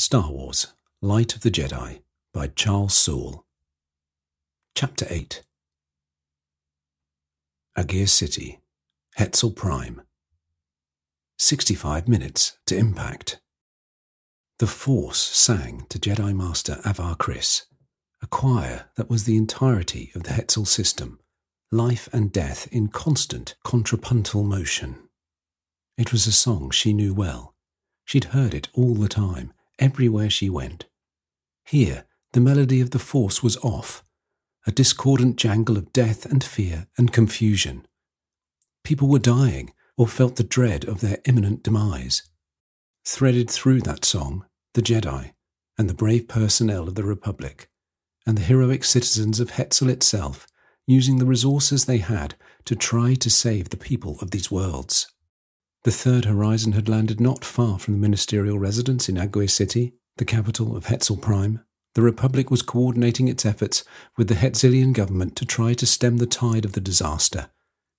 Star Wars Light of the Jedi by Charles Soule. Chapter 8 Aegir City, Hetzal Prime. 65 minutes to impact. The Force sang to Jedi Master Avar Kriss, a choir that was the entirety of the Hetzal system, life and death in constant contrapuntal motion. It was a song she knew well. She'd heard it all the time, everywhere she went. Here, the melody of the Force was off, a discordant jangle of death and fear and confusion. People were dying or felt the dread of their imminent demise. Threaded through that song, the Jedi and the brave personnel of the Republic, and the heroic citizens of Hetzal itself, using the resources they had to try to save the people of these worlds. The third horizon had landed not far from the ministerial residence in Aegir City, the capital of Hetzal Prime. The Republic was coordinating its efforts with the Hetzalian government to try to stem the tide of the disaster,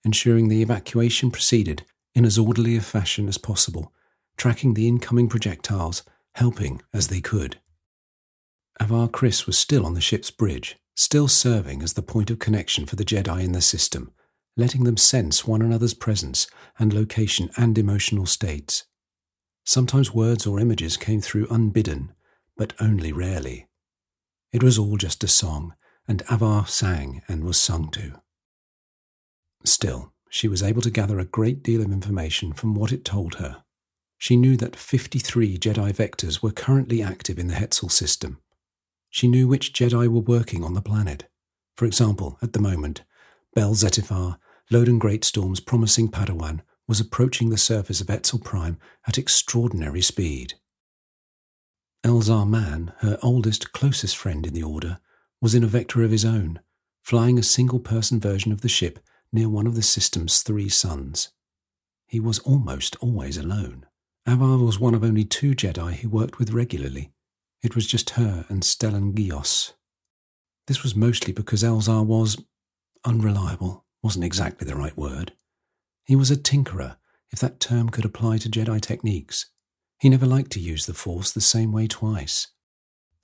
ensuring the evacuation proceeded in as orderly a fashion as possible, tracking the incoming projectiles, helping as they could. Avar Kriss was still on the ship's bridge, still serving as the point of connection for the Jedi in the system, letting them sense one another's presence and location and emotional states. Sometimes words or images came through unbidden, but only rarely. It was all just a song, and Avar sang and was sung to. Still, she was able to gather a great deal of information from what it told her. She knew that 53 Jedi vectors were currently active in the Hetzal system. She knew which Jedi were working on the planet. For example, at the moment, Bell Zettifar, Loden Greatstorm's promising Padawan, was approaching the surface of Hetzal Prime at extraordinary speed. Elzar Mann, her oldest, closest friend in the Order, was in a vector of his own, flying a single person version of the ship near one of the system's three suns. He was almost always alone. Avar was one of only two Jedi he worked with regularly. It was just her and Stellan Gios. This was mostly because Elzar was unreliable wasn't exactly the right word. He was a tinkerer, if that term could apply to Jedi techniques. He never liked to use the Force the same way twice.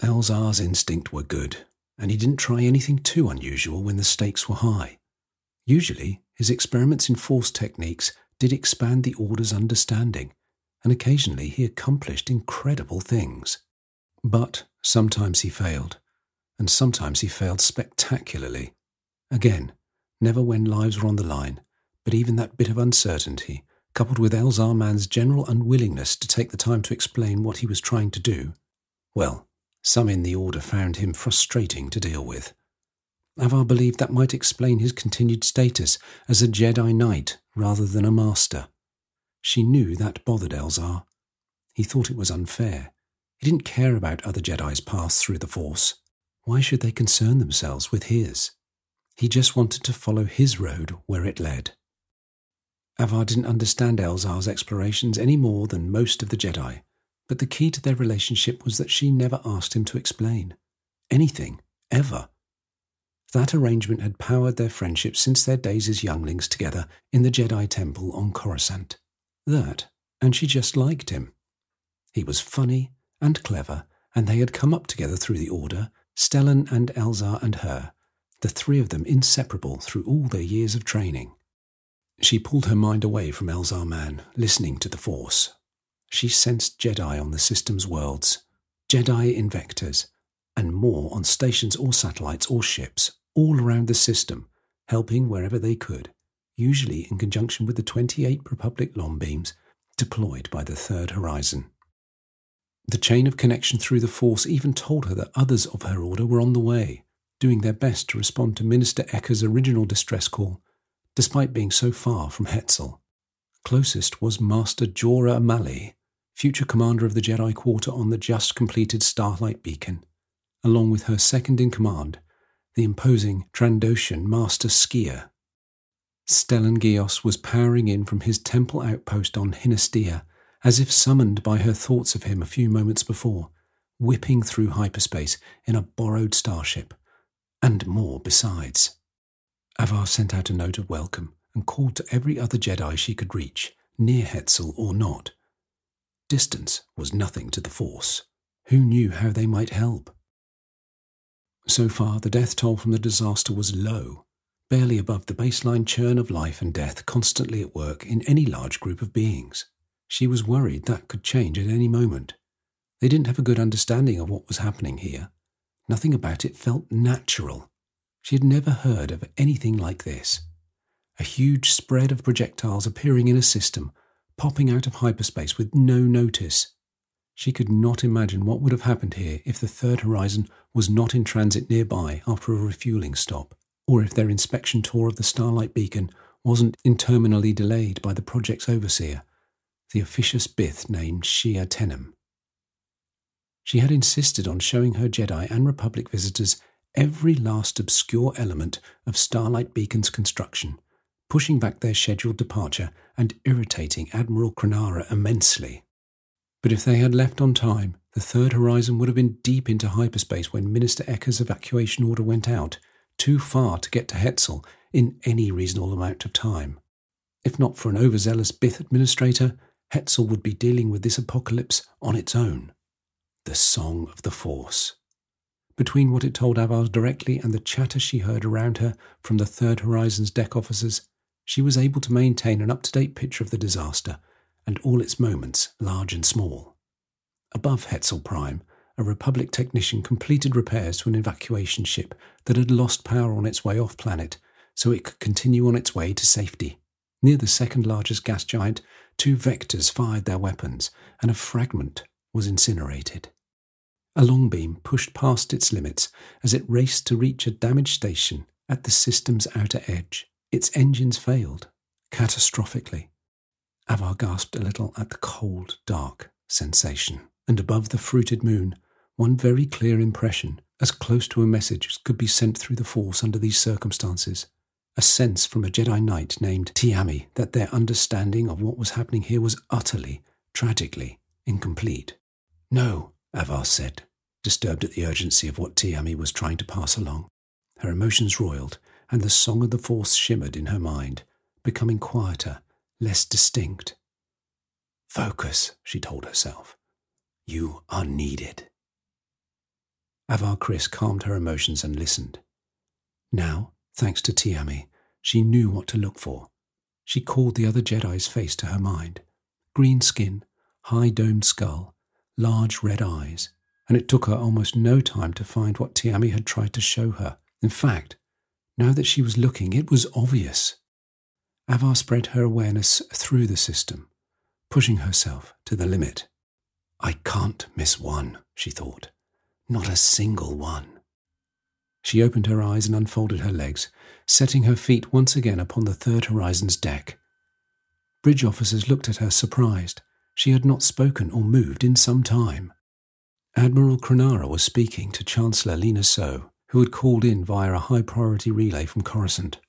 Elzar's instinct were good, and he didn't try anything too unusual when the stakes were high. Usually, his experiments in Force techniques did expand the Order's understanding, and occasionally he accomplished incredible things. But sometimes he failed, and sometimes he failed spectacularly. Again, never when lives were on the line, but even that bit of uncertainty, coupled with Elzar Mann's general unwillingness to take the time to explain what he was trying to do, well, some in the Order found him frustrating to deal with. Avar believed that might explain his continued status as a Jedi Knight rather than a Master. She knew that bothered Elzar. He thought it was unfair. He didn't care about other Jedi's paths through the Force. Why should they concern themselves with his? He just wanted to follow his road where it led. Avar didn't understand Elzar's explorations any more than most of the Jedi, but the key to their relationship was that she never asked him to explain. Anything, ever. That arrangement had powered their friendship since their days as younglings together in the Jedi Temple on Coruscant. That, and she just liked him. He was funny and clever, and they had come up together through the Order, Stellan and Elzar and her, the three of them inseparable through all their years of training. She pulled her mind away from Elzar Mann, listening to the Force. She sensed Jedi on the system's worlds, Jedi in vectors, and more on stations or satellites or ships all around the system, helping wherever they could, usually in conjunction with the 28 Republic long beams deployed by the Third Horizon. The chain of connection through the Force even told her that others of her order were on the way, doing their best to respond to Minister Ecka's original distress call, despite being so far from Hetzal. Closest was Master Jora Malli, future commander of the Jedi Quarter on the just completed Starlight Beacon, along with her second in command, the imposing Trandoshan Master Sskeer. Stellan Gios was powering in from his temple outpost on Hynestia, as if summoned by her thoughts of him a few moments before, whipping through hyperspace in a borrowed starship and more besides. Avar sent out a note of welcome and called to every other Jedi she could reach, near Hetzal or not. Distance was nothing to the Force. Who knew how they might help? So far, the death toll from the disaster was low, barely above the baseline churn of life and death constantly at work in any large group of beings. She was worried that could change at any moment. They didn't have a good understanding of what was happening here. Nothing about it felt natural. She had never heard of anything like this. A huge spread of projectiles appearing in a system, popping out of hyperspace with no notice. She could not imagine what would have happened here if the third horizon was not in transit nearby after a refueling stop, or if their inspection tour of the Starlight Beacon wasn't interminably delayed by the project's overseer, the officious Bith named Shea Tenem. She had insisted on showing her Jedi and Republic visitors every last obscure element of Starlight Beacon's construction, pushing back their scheduled departure and irritating Admiral Kronara immensely. But if they had left on time, the third horizon would have been deep into hyperspace when Minister Ecka's evacuation order went out, too far to get to Hetzal in any reasonable amount of time. If not for an overzealous Bith administrator, Hetzal would be dealing with this apocalypse on its own. The Song of the Force. Between what it told Avar directly and the chatter she heard around her from the Third Horizon's deck officers, she was able to maintain an up to date picture of the disaster and all its moments, large and small. Above Hetzal Prime, a Republic technician completed repairs to an evacuation ship that had lost power on its way off planet so it could continue on its way to safety. Near the second largest gas giant, two vectors fired their weapons, and a fragment was incinerated. A long beam pushed past its limits as it raced to reach a damaged station at the system's outer edge. Its engines failed, catastrophically, Avar gasped a little at the cold, dark sensation. And above the fruited moon, one very clear impression, as close to a message as could be sent through the Force under these circumstances. A sense from a Jedi Knight named Te'Ami that their understanding of what was happening here was utterly, tragically, incomplete. No, Avar said, disturbed at the urgency of what Te'Ami was trying to pass along. Her emotions roiled, and the song of the Force shimmered in her mind, becoming quieter less distinct. Focus, she told herself. You are needed. Avar Kriss calmed her emotions and listened. Now, thanks to Te'Ami, she knew what to look for. She called the other Jedi's face to her mind green skin, high domed skull, large red eyes, and it took her almost no time to find what Te'Ami had tried to show her. In fact, now that she was looking, it was obvious. Avar spread her awareness through the system, pushing herself to the limit. I can't miss one, she thought. Not a single one. She opened her eyes and unfolded her legs, setting her feet once again upon the third horizon's deck. Bridge officers looked at her surprised. She had not spoken or moved in some time. Admiral Kronara was speaking to Chancellor Lina Soh, who had called in via a high priority relay from Coruscant.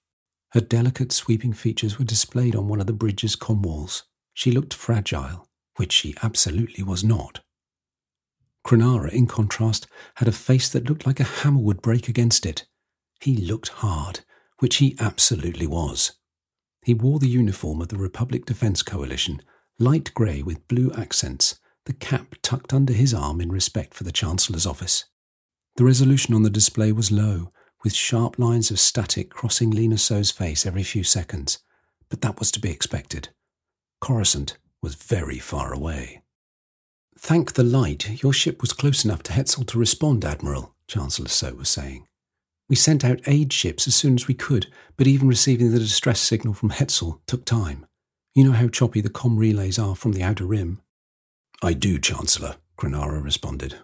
Her delicate, sweeping features were displayed on one of the bridge's com walls. She looked fragile, which she absolutely was not. Kronara, in contrast, had a face that looked like a hammer would break against it. He looked hard, which he absolutely was. He wore the uniform of the Republic Defense Coalition, light grey with blue accents, the cap tucked under his arm in respect for the Chancellor's office. The resolution on the display was low, with sharp lines of static crossing Lina Soh's face every few seconds, but that was to be expected. Coruscant was very far away. Thank the light, your ship was close enough to Hetzal to respond, Admiral, Chancellor Soh was saying. We sent out aid ships as soon as we could, but even receiving the distress signal from Hetzal took time. You know how choppy the com relays are from the outer rim. I do, Chancellor, Kronara responded.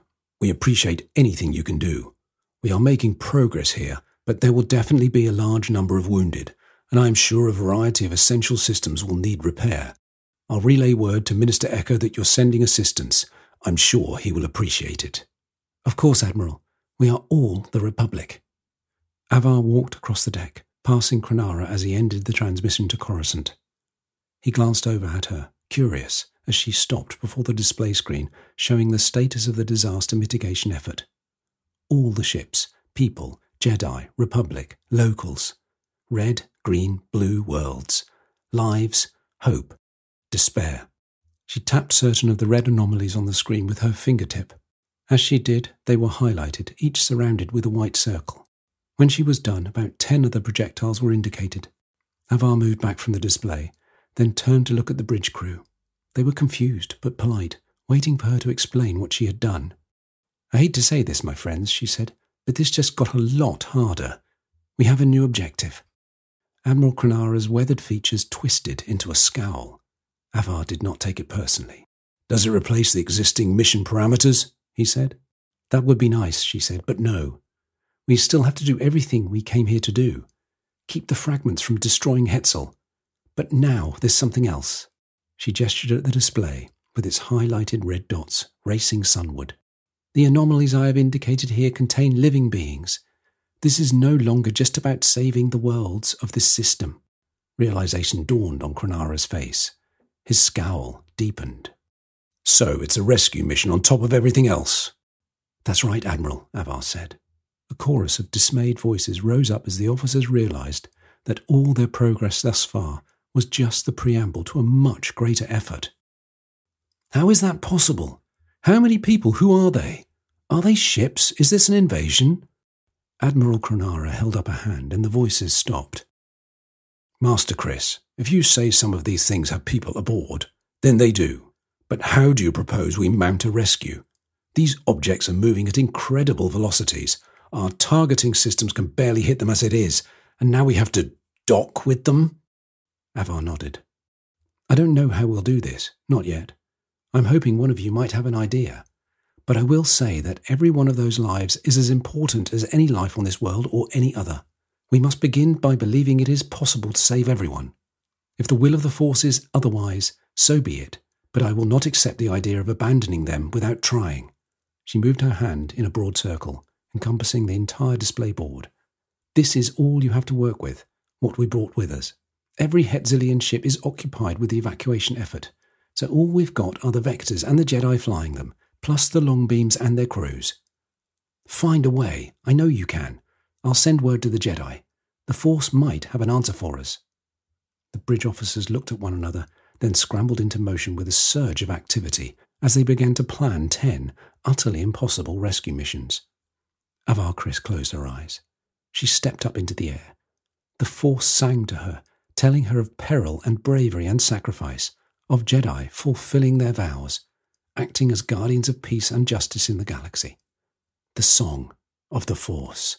We appreciate anything you can do. We are making progress here, but there will definitely be a large number of wounded, and I am sure a variety of essential systems will need repair. I'll relay word to Minister Ecka that you're sending assistance. I'm sure he will appreciate it. Of course, Admiral. We are all the Republic. Avar walked across the deck, passing Kronara as he ended the transmission to Coruscant. He glanced over at her, curious, as she stopped before the display screen showing the status of the disaster mitigation effort all the ships, people, Jedi, Republic, locals. Red, green, blue worlds. Lives, hope, despair. She tapped certain of the red anomalies on the screen with her fingertip, As she did, they were highlighted, each surrounded with a white circle. When she was done, about ten of the projectiles were indicated. Avar moved back from the display, then turned to look at the bridge crew. They were confused, but polite, waiting for her to explain what she had done. I hate to say this, my friends, she said, but this just got a lot harder. We have a new objective. Admiral Kronara's weathered features twisted into a scowl. Avar did not take it personally. Does it replace the existing mission parameters? he said. That would be nice, she said, but no. We still have to do everything we came here to do. Keep the fragments from destroying Hetzal. But now there's something else. She gestured at the display, with its highlighted red dots racing sunward. The anomalies I have indicated here contain living beings. This is no longer just about saving the worlds of this system. Realization dawned on Kronara's face. His scowl deepened. So it's a rescue mission on top of everything else. That's right, Admiral, Avar said. A chorus of dismayed voices rose up as the officers realized that all their progress thus far was just the preamble to a much greater effort. How is that possible? How many people? Who are they? Are they ships? Is this an invasion? Admiral Kronara held up a hand and the voices stopped. Master Kriss, if you say some of these things have people aboard, then they do. But how do you propose we mount a rescue? These objects are moving at incredible velocities. Our targeting systems can barely hit them as it is, and now we have to dock with them? Avar nodded. I don't know how we'll do this, not yet. I'm hoping one of you might have an idea. But I will say that every one of those lives is as important as any life on this world or any other. We must begin by believing it is possible to save everyone. If the will of the Force is otherwise, so be it, but I will not accept the idea of abandoning them without trying. She moved her hand in a broad circle, encompassing the entire display board. This is all you have to work with, what we brought with us. Every Hetzalian ship is occupied with the evacuation effort, so all we've got are the Vectors and the Jedi flying them, plus the Longbeams and their crews. Find a way. I know you can. I'll send word to the Jedi. The Force might have an answer for us. The bridge officers looked at one another, then scrambled into motion with a surge of activity as they began to plan ten utterly impossible rescue missions. Avar Kriss closed her eyes. She stepped up into the air. The Force sang to her, telling her of peril and bravery and sacrifice, of Jedi fulfilling their vows, acting as guardians of peace and justice in the galaxy. The Song of the Force.